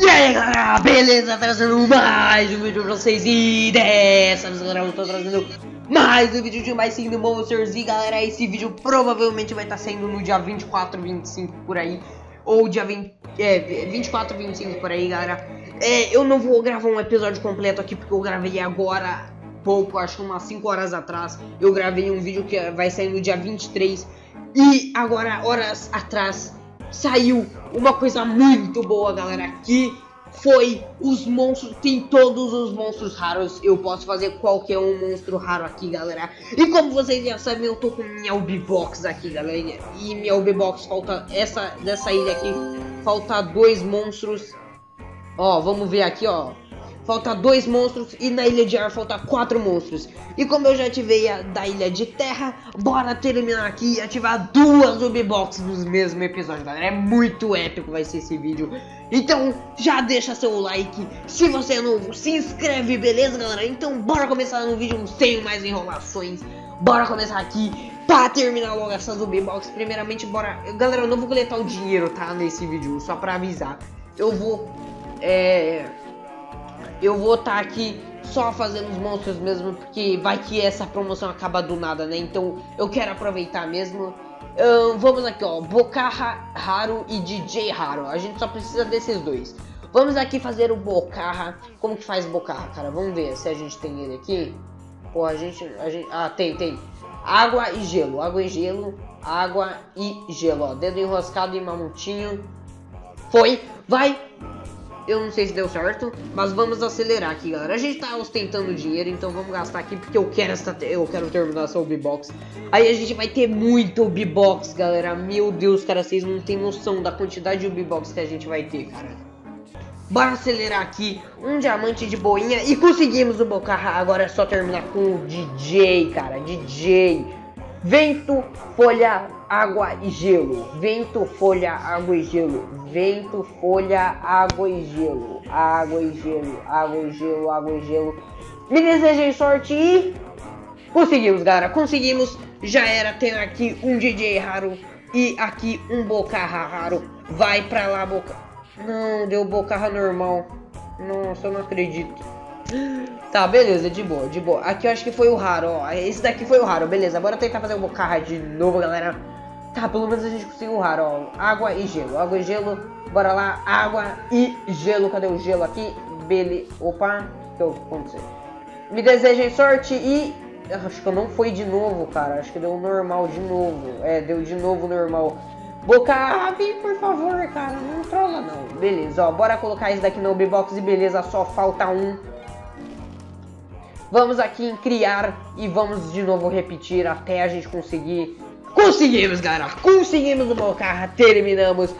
E aí galera, beleza? Trazendo mais um vídeo pra vocês. E dessa vez galera eu tô trazendo mais um vídeo de mais 5 Monsters. E galera, esse vídeo provavelmente vai estar tá saindo no dia 24, 25 por aí. Ou dia 20, é, 24, 25 por aí galera. É, Eu não vou gravar um episódio completo aqui porque eu gravei agora pouco, acho que umas 5 horas atrás. Eu gravei um vídeo que vai sair no dia 23 E agora, horas atrás saiu uma coisa muito boa, galera, que foi os monstros, tem todos os monstros raros, eu posso fazer qualquer um monstro raro aqui, galera. E como vocês já sabem, eu tô com minha Ubibox aqui, galera, e minha Ubibox falta, essa, dessa ilha aqui, falta dois monstros. Ó, vamos ver aqui, ó falta dois monstros e na ilha de ar falta quatro monstros. E como eu já ativei a da ilha de terra, bora terminar aqui e ativar duas Ubibox nos mesmo episódio, galera. É muito épico vai ser esse vídeo. Então já deixa seu like, se você é novo, se inscreve, beleza galera? Então bora começar no vídeo sem mais enrolações. Bora começar aqui pra terminar logo essas Ubibox. Primeiramente, bora... Galera, eu não vou coletar o dinheiro, tá? Nesse vídeo, só pra avisar. Eu vou... É eu vou estar tá aqui só fazendo os monstros mesmo, porque vai que essa promoção acaba do nada, né? Então eu quero aproveitar mesmo. Vamos aqui, ó, Bocarra Raro e DJ Raro. A gente só precisa desses dois. Vamos aqui fazer o Bocarra. Como que faz Bocarra, cara? Vamos ver se a gente tem ele aqui. Pô, a gente, a gente... Ah, tem, tem. Água e gelo. Água e gelo. Água e gelo, ó. Dedo enroscado e mamutinho. Foi. Vai. Eu não sei se deu certo, mas vamos acelerar aqui, galera. A gente tá ostentando dinheiro, então vamos gastar aqui porque eu quero essa, eu quero terminar essa B-Box. Aí a gente vai ter muito B-Box, galera. Meu Deus, cara, vocês não tem noção da quantidade de B-Box que a gente vai ter, cara. Bora acelerar aqui, um diamante de boinha e conseguimos o Bocarra. Agora é só terminar com o DJ, cara, DJ. Vento, folha, água e gelo. Vento, folha, água e gelo. Vento, folha, água e gelo. Água e gelo, água e gelo, água e gelo. Me desejem sorte e. Conseguimos, galera. Conseguimos. Já era. Tem aqui um DJ raro e aqui um Bocarra raro. Vai pra lá, Boca. Não, deu Bocarra normal. Nossa, eu não acredito. Tá, beleza, de boa, de boa. Aqui eu acho que foi o raro, ó. Esse daqui foi o raro, beleza. Bora tentar fazer o Bocarra de novo, galera. Tá, pelo menos a gente conseguiu o raro, ó. Água e gelo, água e gelo. Bora lá, água e gelo. Cadê o gelo aqui? Bele... Opa, o que aconteceu? Me desejem sorte e... Acho que eu não foi de novo, cara. Acho que deu normal de novo. É, deu de novo normal. Boca, por favor, cara. Não trola não. Beleza, ó. Bora colocar isso daqui no B-Box e beleza. Só falta um. Vamos aqui em criar e vamos de novo repetir até a gente conseguir. Conseguimos, galera! Conseguimos o Bocarra, terminamos.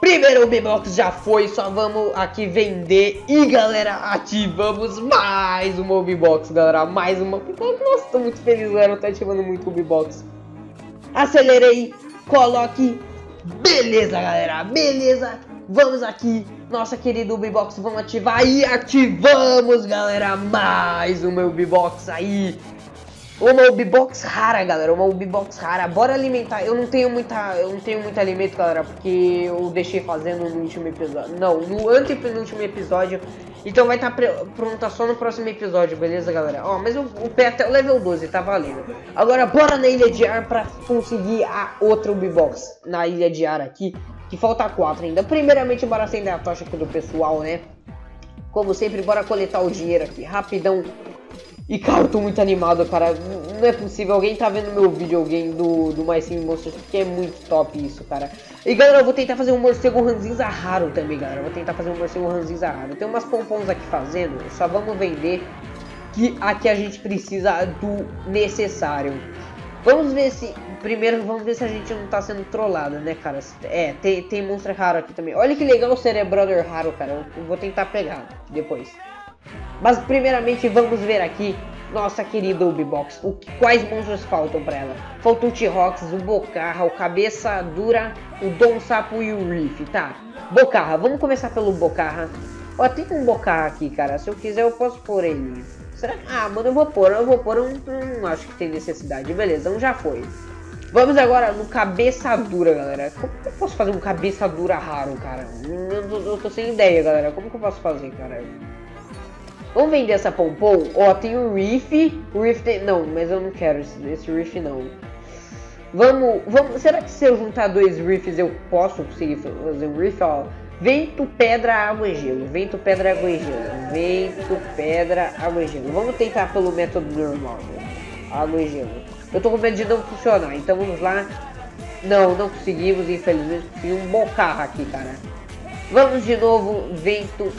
Primeiro B-Box já foi, só vamos aqui vender. E galera, ativamos mais uma B-Box, galera. Mais uma. Nossa, tô muito feliz, galera. Tô ativando muito o B-Box. Acelerei, coloque. Beleza, galera, beleza. Vamos aqui nossa querida Ubibox, vamos ativar e ativamos, galera, mais uma Ubibox aí. Uma Ubibox rara, galera, uma Ubibox rara. Bora alimentar. Eu não tenho muita, eu não tenho muito alimento, galera, porque eu deixei fazendo no último episódio. Não, no antepenúltimo episódio. Então vai estar tá pronta só no próximo episódio, beleza, galera? Ó, mas o, pé até o level 12 tá valendo. Agora bora na Ilha de Ar pra conseguir a outra Ubibox. Na Ilha de Ar aqui. Que falta quatro ainda. Primeiramente, bora acender a tocha aqui do pessoal, né? Como sempre, bora coletar o dinheiro aqui, rapidão. E, cara, eu tô muito animado, cara. Não é possível. Alguém tá vendo meu vídeo, alguém do, do Mais Sim Monstros, porque é muito top isso, cara. E, galera, eu vou tentar fazer um morcego ranzinza raro também, galera. Eu vou tentar fazer um morcego ranzinza raro. Tem umas pompons aqui fazendo, só vamos vender. Que aqui a gente precisa do necessário. Vamos ver se Primeiro, vamos ver se a gente não tá sendo trollado, né, cara? É, tem, tem monstro raro aqui também. Olha que legal o Cerebrother raro, cara. Eu vou tentar pegar depois. Mas, primeiramente, vamos ver aqui nossa querida Ubibox. O, quais monstros faltam pra ela? Falta o T-Rox, o Bocarra, o Cabeça Dura, o Dom Sapo e o Reef, tá? Bocarra, vamos começar pelo Bocarra. Ó, tem um Bocarra aqui, cara. Se eu quiser, eu posso pôr ele. Será? Ah, mano, eu vou pôr, eu vou pôr. Eu não, acho que tem necessidade. Beleza, um já foi. Vamos agora no cabeça dura, galera. Como que eu posso fazer um cabeça dura raro, cara? Eu, eu, eu tô sem ideia, galera. Como que eu posso fazer, cara? Vamos vender essa pompom? Ó, tem o. O Reef tem... Não, mas eu não quero esse, esse não. Vamos, vamos... Será que se eu juntar dois Reefs eu posso conseguir fazer um Reef? Ó, vento, pedra, água e gelo. Vento, pedra, água e gelo. Vento, pedra, água e gelo. Vamos tentar pelo método normal. Água e gelo. Eu tô com medo de não funcionar, então vamos lá. Não, não conseguimos, infelizmente. Consegui um bocarro aqui, cara. Vamos de novo, vento,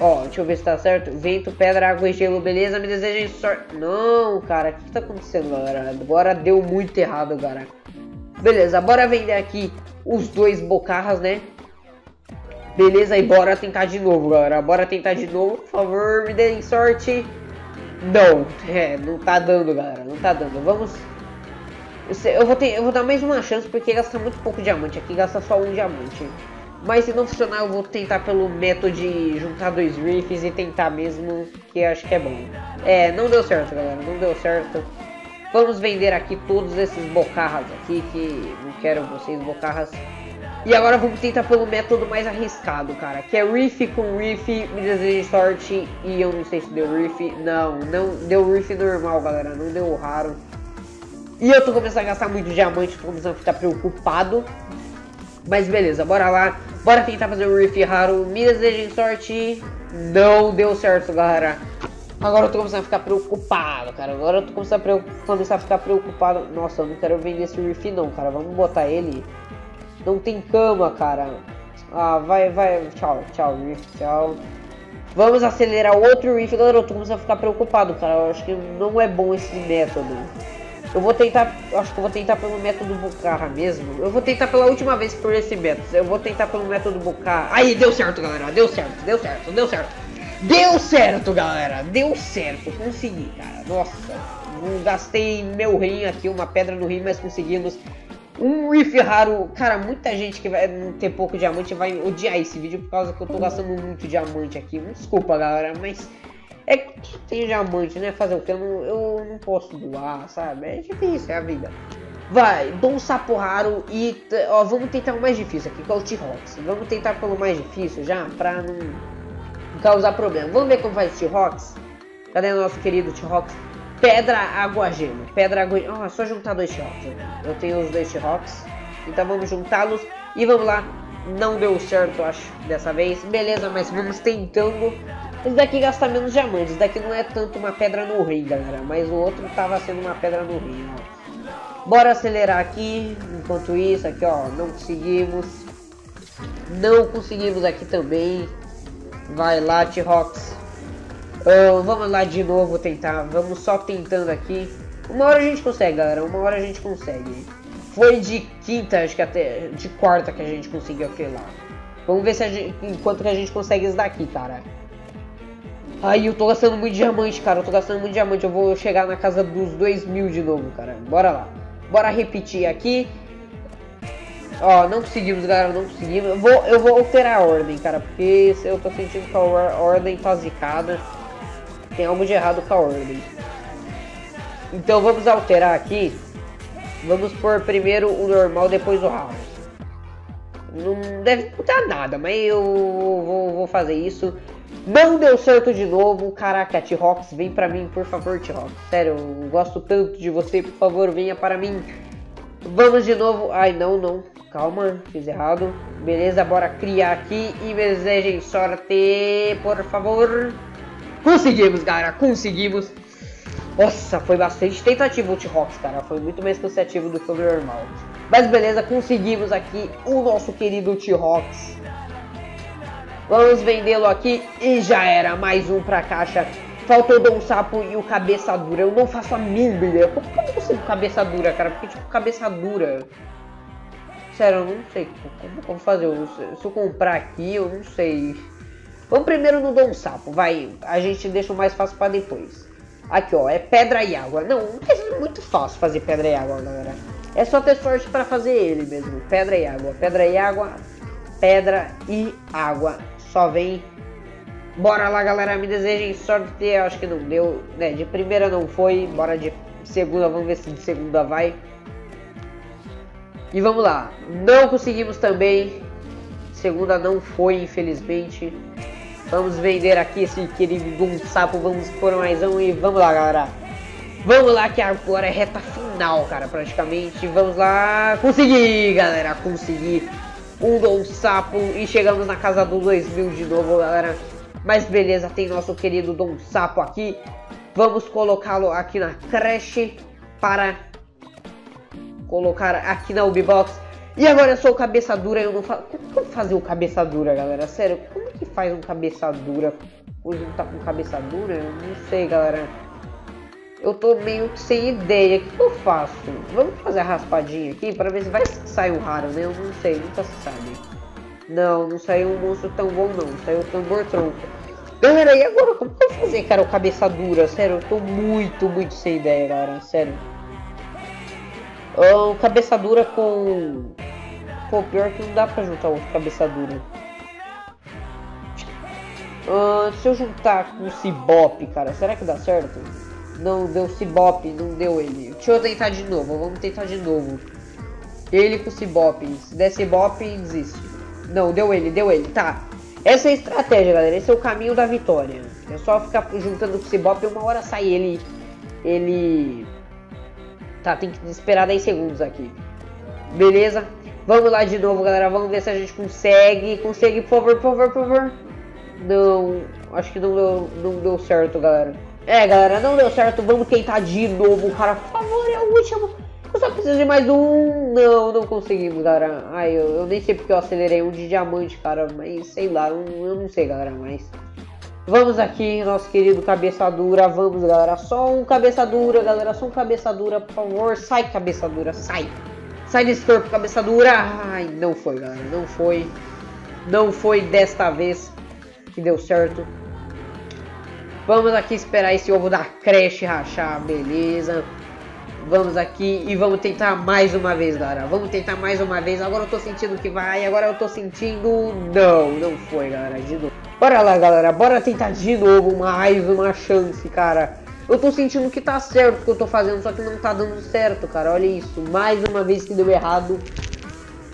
Ó, deixa eu ver se tá certo. Vento, pedra, água e gelo, beleza? Me desejem sorte. Não, cara, o que, que tá acontecendo, galera? Agora deu muito errado, cara. Beleza, bora vender aqui os dois bocarras, né? Beleza, e bora tentar de novo, galera. Bora tentar de novo, por favor, me deem sorte. Não, é, não tá dando, galera. Não tá dando. Vamos. Eu vou, ter, eu vou dar mais uma chance porque gasta muito pouco diamante. Aqui gasta só um diamante. Mas se não funcionar, eu vou tentar pelo método de juntar dois riffs e tentar mesmo, que acho que é bom. É, não deu certo, galera, não deu certo. Vamos vender aqui todos esses bocarras aqui, que não quero vocês bocarras. E agora vamos tentar pelo método mais arriscado, cara, que é riff com riff, me desejo sorte, e eu não sei se deu riff, não, não deu riff normal, galera, não deu raro. E eu tô começando a gastar muito diamante, tô começando a ficar preocupado. Mas beleza, bora lá. Bora tentar fazer o Riff raro. Me desejem sorte. Não deu certo, galera. Agora eu tô começando a ficar preocupado, cara. Agora eu tô começando a, começar a ficar preocupado. Nossa, eu não quero vender esse Riff não, cara. Vamos botar ele. Não tem cama, cara. Ah, vai, vai. Tchau, tchau, Riff, tchau. Vamos acelerar outro Riff. Galera, eu tô começando a ficar preocupado, cara. Eu acho que não é bom esse método. Eu vou tentar, acho que eu vou tentar pelo método Bucarra mesmo. Eu vou tentar pela última vez por esse método. Eu vou tentar pelo método Bucarra. Aí, deu certo, galera. Deu certo, deu certo, deu certo. Deu certo, galera. Deu certo. Consegui, cara. Nossa. Não gastei meu rim aqui, uma pedra no rim, mas conseguimos um riff raro. Cara, muita gente que vai ter pouco diamante vai odiar esse vídeo por causa que eu tô gastando muito diamante aqui. Desculpa, galera, mas é que tem diamante, né? Fazer o que? Eu não, eu não posso doar, sabe? É difícil, é a vida. Vai, um sapo raro e. Ó, vamos tentar o mais difícil aqui, que é o T-Rox. Vamos tentar pelo mais difícil já, pra não causar problema. Vamos ver como faz o T-Rox? Cadê o nosso querido T-Rox? Pedra, água, gelo. Pedra, água. Oh, só juntar dois T-Rox. Eu tenho os dois T-Rox. Então vamos juntá-los e vamos lá. Não deu certo, acho, dessa vez. Beleza, mas vamos tentando esse daqui gasta menos diamantes. Esse daqui não é tanto uma pedra no rim, galera. Mas o outro tava sendo uma pedra no rim, ó. Bora acelerar aqui. Enquanto isso, aqui, ó. Não conseguimos. Não conseguimos aqui também. Vai lá, T-Rox. Uh, vamos lá de novo tentar. Vamos só tentando aqui. Uma hora a gente consegue, galera. Uma hora a gente consegue. Foi de quinta, acho que até de quarta que a gente conseguiu aquele lá. Vamos ver se a gente, enquanto que a gente consegue isso daqui, cara. Aí eu tô gastando muito diamante, cara. Eu tô gastando muito diamante. Eu vou chegar na casa dos 2 mil de novo, cara. Bora lá. Bora repetir aqui. Ó, não conseguimos, galera. Não conseguimos. Eu vou, eu vou alterar a ordem, cara. Porque eu tô sentindo que a ordem tá zicada. Tem algo de errado com a ordem. Então vamos alterar aqui. Vamos por primeiro o normal, depois o house. Não deve mudar nada, mas eu vou, vou fazer isso. Não deu certo de novo. Caraca, T-Rox, vem pra mim, por favor, T-Rox. Sério, eu gosto tanto de você, por favor, venha para mim. Vamos de novo. Ai, não, não. Calma, fiz errado. Beleza, bora criar aqui e desejem sorte, por favor. Conseguimos, galera, conseguimos. Nossa, foi bastante tentativo o T-Rox, cara. Foi muito mais cansativo do que o normal. Mas beleza, conseguimos aqui o nosso querido T-Rox. Vamos vendê-lo aqui e já era. Mais um pra caixa. Faltou Dom Sapo e o Cabeça Dura. Eu não faço a mínima ideia. Como que eu consigo Cabeça Dura, cara? Porque, tipo, Cabeça Dura... Sério, eu não sei como, como fazer. se eu comprar aqui, eu não sei. Vamos primeiro no Dom Sapo, vai. A gente deixa o mais fácil para depois. Aqui, ó, é pedra e água. Não, é muito fácil fazer pedra e água, galera. É só ter sorte para fazer ele mesmo. Pedra e água, pedra e água, pedra e água só vem. Bora lá, galera. Me desejem sorte. Eu acho que não deu. Né? De primeira não foi. Bora de segunda. Vamos ver se de segunda vai. E vamos lá. Não conseguimos também. Segunda não foi, infelizmente. Vamos vender aqui esse querido um sapo. Vamos por mais um e vamos lá, galera. Vamos lá que agora é reta final, cara, praticamente. Vamos lá. Consegui, galera. Consegui um Dom Sapo. E chegamos na casa do 2000 de novo, galera. Mas beleza, tem nosso querido Dom Sapo aqui. Vamos colocá-lo aqui na creche para colocar aqui na Ubibox. E agora eu sou o cabeça dura, eu não faço. Como fazer o cabeça dura, galera? Sério, como que faz um cabeça dura? Hoje não tá com cabeça dura? Eu não sei, galera. Eu tô meio sem ideia. O que eu faço? Vamos fazer a raspadinha aqui para ver se vai sair um raro, né? Eu não sei, nunca se sabe. Não, não saiu um monstro tão bom não. Saiu o tambor tronco. Galera, e agora? Como que eu vou fazer, cara, o cabeça dura? Sério, eu tô muito, muito sem ideia, galera. Sério. Um, cabeça dura com... Pô, pior que não dá pra juntar outro cabeça dura. Uh, se eu juntar com o Cibop, cara, será que dá certo? Não deu Cibop, não deu ele. Deixa eu tentar de novo, vamos tentar de novo. Ele com o Cibop. Se der Cibop, desiste. Não, deu ele, deu ele. Tá. Essa é a estratégia, galera. Esse é o caminho da vitória. É só ficar juntando com o Cibop e uma hora sai ele... Ele... Tá, tem que esperar 10 segundos aqui. Beleza? Vamos lá de novo, galera. Vamos ver se a gente consegue. Consegue, por favor, por favor, por favor. Não, acho que não deu, não deu certo, galera. É, galera, não deu certo. Vamos tentar de novo, cara. Por favor, é o último. Eu só preciso de mais um. Não, não conseguimos, galera. Ai, eu, eu nem sei porque eu acelerei um de diamante, cara. Mas sei lá, eu, eu não sei, galera. Mas vamos aqui, nosso querido cabeça dura. Vamos, galera. Só um cabeça dura, galera. Só um cabeça dura, por favor. Sai, cabeça dura, sai. Sai desse corpo, cabeça dura. Ai, não foi, galera. Não foi. Não foi desta vez que deu certo. Vamos aqui esperar esse ovo da creche rachar, beleza. Vamos aqui e vamos tentar mais uma vez, galera. Vamos tentar mais uma vez. Agora eu tô sentindo que vai, agora eu tô sentindo... Não, não foi, galera, de novo. Bora lá, galera, bora tentar de novo mais uma chance, cara. Eu tô sentindo que tá certo o que eu tô fazendo, só que não tá dando certo, cara. Olha isso, mais uma vez que deu errado.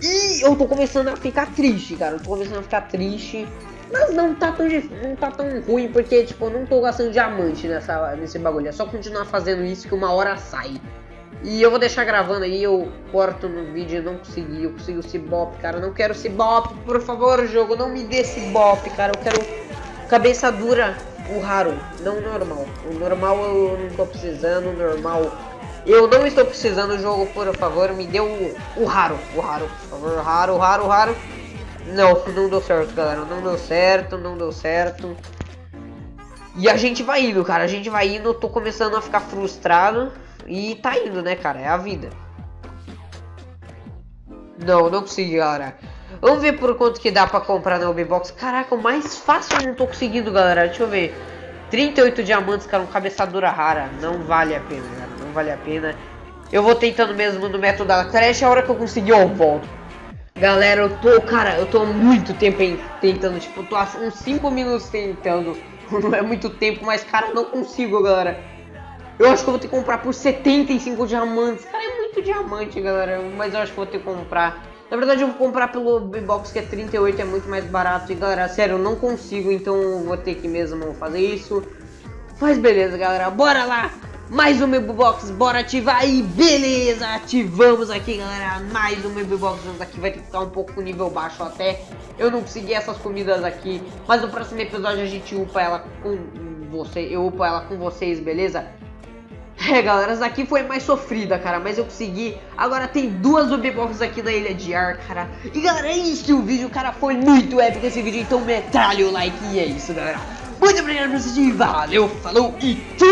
E eu tô começando a ficar triste, cara. Eu tô começando a ficar triste. Mas não tá tão, não tá tão ruim, porque, tipo, eu não tô gastando diamante nessa, nesse bagulho. É só continuar fazendo isso que uma hora sai. E eu vou deixar gravando aí, eu corto no vídeo, não consegui, eu consegui o Cibop, cara. Eu não quero Cibop, por favor, jogo, não me dê Cibop, cara. Eu quero cabeça dura, o raro, não normal. O normal eu não tô precisando, o normal... Eu não estou precisando, o jogo, por favor, me dê o, o raro, o raro, por favor, raro, raro, raro. Não, não deu certo, galera. Não deu certo, não deu certo. E a gente vai indo, cara. A gente vai indo. Eu tô começando a ficar frustrado. E tá indo, né, cara? É a vida. Não, não consegui, galera. Vamos ver por quanto que dá pra comprar na Ubibox. Caraca, o mais fácil eu não tô conseguindo, galera. Deixa eu ver. 38 diamantes, cara, um cabeçadura rara. Não vale a pena, galera. Não vale a pena. Eu vou tentando mesmo no método da creche. A hora que eu conseguir, eu volto. Galera, eu tô, cara, eu tô muito tempo tentando, tipo, eu tô uns 5 minutos tentando. Não é muito tempo, mas, cara, não consigo, galera. Eu acho que eu vou ter que comprar por 75 diamantes. Cara, é muito diamante, galera. Mas eu acho que vou ter que comprar. Na verdade, eu vou comprar pelo B-Box, que é 38, é muito mais barato. E, galera, sério, eu não consigo, então vou ter que mesmo fazer isso. Mas beleza, galera, bora lá! mais um Mebo Box, bora ativar aí, beleza, ativamos aqui galera, mais um Mebo Box, vamos aqui, vai ter que ficar um pouco com nível baixo até, eu não consegui essas comidas aqui, mas no próximo episódio a gente upa ela com você, eu upo ela com vocês, beleza? É galera, essa aqui foi mais sofrida, cara, mas eu consegui, agora tem duas Ubiboxes aqui na Ilha de Ar, cara, e galera, é isso, o vídeo, cara, foi muito épico esse vídeo, então metralha o like e é isso galera, muito obrigado por assistir, valeu, falou e fui!